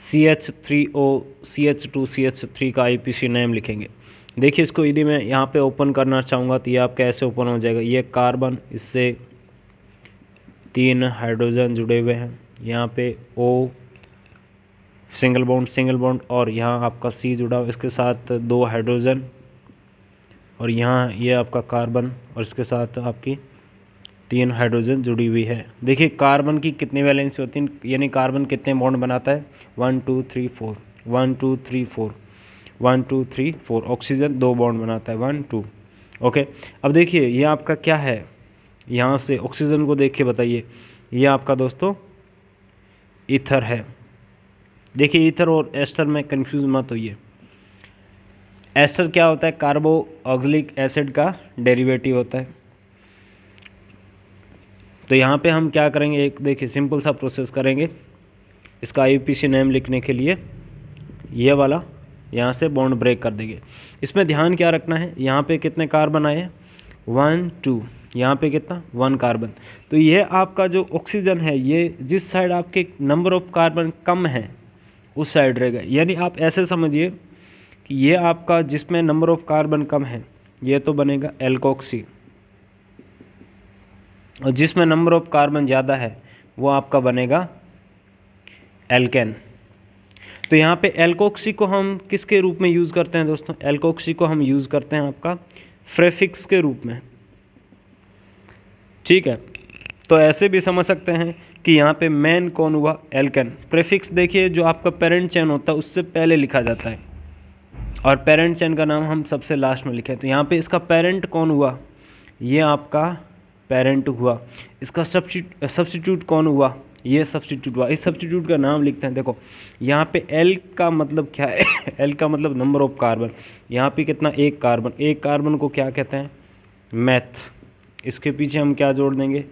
C H three O C H two C H three का I P C name लिखेंगे। देखिए इसको यदि मैं यहाँ पे ओपन करना चाहूँगा तो ये आप कैसे ओपन हो जाएगा? ये कार्बन इससे तीन हाइड्रोजन जुड़े हुए हैं। यहाँ पे O single bond single bond और यहाँ आपका सी जुड़ा हुआ इसके साथ दो हाइड्रोजन और यहाँ ये आपका कार्बन और इसके साथ आपकी तीन हाइड्रोजन जुड़ी हुई है। देखिए कार्बन की कितनी वैलेंसी होती है, यानी कार्बन कितने बॉन्ड बनाता है? One two three four one two three four one two three four oxygen दो बॉन्ड बनाता है। वन टू ओके अब देखिए, ये आपका क्या है? यहाँ से ऑक्सीजन को देख के बताइए। ये आपका दोस्तों ईथर है। देखिए ईथर और एस्टर में कन्फ्यूज़ मत होइए। एस्टर क्या होता है? कार्बो ऑक्सिलिक एसिड का डेरिवेटिव होता है। तो यहाँ पे हम क्या करेंगे, एक देखिए सिंपल सा प्रोसेस करेंगे। इसका आई नेम लिखने के लिए ये वाला, यहाँ से बॉन्ड ब्रेक कर देंगे। इसमें ध्यान क्या रखना है, यहाँ पे कितने कार्बन आए वन टू यहाँ पे कितना? वन कार्बन तो ये आपका जो ऑक्सीजन है, ये जिस साइड आपके नंबर ऑफ़ कार्बन कम है, उस साइड रहेगा। यानी आप ऐसे समझिए कि ये आपका जिसमें नंबर ऑफ़ कार्बन कम है, ये तो बनेगा एल्कोक्सी और जिसमें नंबर ऑफ़ कार्बन ज़्यादा है, वो आपका बनेगा एल्केन तो यहाँ पे एल्कोक्सी को हम किसके रूप में यूज़ करते हैं दोस्तों? एल्कोक्सी को हम यूज़ करते हैं आपका फ्रेफिक्स के रूप में। ठीक है? तो ऐसे भी समझ सकते हैं कि यहाँ पे मैन कौन हुआ? एल्केन प्रेफिक्स देखिए, जो आपका पेरेंट चैन होता है, उससे पहले लिखा जाता है। और पेरेंट चैन का नाम हम सबसे लास्ट में लिखे तो यहाँ पे इसका पेरेंट कौन हुआ? ये आपका पेरेंट हुआ। इसका सब्सिट्यूट कौन हुआ? ये सब्सटीट्यूट हुआ। इस सब्सटीट्यूट का नाम लिखते हैं। देखो, यहाँ पे एल का मतलब क्या है? एल का मतलब नंबर ऑफ़ कार्बन यहाँ पे कितना? एक कार्बन एक कार्बन को क्या कहते हैं? मैथ इसके पीछे हम क्या जोड़ देंगे?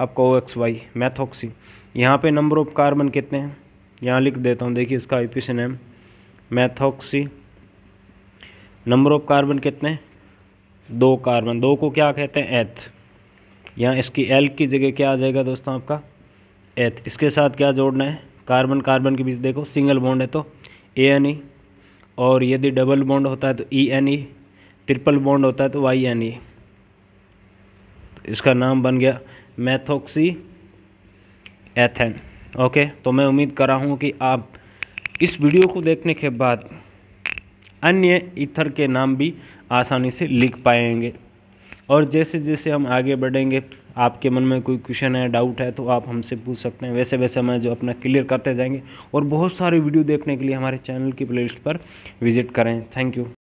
आपका ओ एक्स वाई मैथोक्सी यहाँ पे नंबर ऑफ़ कार्बन कितने हैं? यहाँ लिख देता हूँ। देखिए, इसका आई से name methoxy number of carbon कितने? दो कार्बन दो को क्या कहते हैं? एथ यहाँ इसकी एल की जगह क्या आ जाएगा दोस्तों आपका? एथ इसके साथ क्या जोड़ना है? कार्बन कार्बन के बीच देखो सिंगल बॉन्ड है तो ए एन ई और यदि डबल बॉन्ड होता है तो E N E triple bond होता है तो वाई एन ई इसका नाम बन गया मैथोक्सी एथेन ओके तो मैं उम्मीद कर रहा हूँ कि आप इस वीडियो को देखने के बाद अन्य इथर के नाम भी आसानी से लिख पाएँगे। और जैसे जैसे हम आगे बढ़ेंगे, आपके मन में कोई क्वेश्चन है डाउट है तो आप हमसे पूछ सकते हैं। वैसे वैसे मैं जो अपना क्लियर करते जाएँगे और बहुत सारे वीडियो देखने के लिए हमारे चैनल की प्लेलिस्ट पर विज़िट करें। Thank you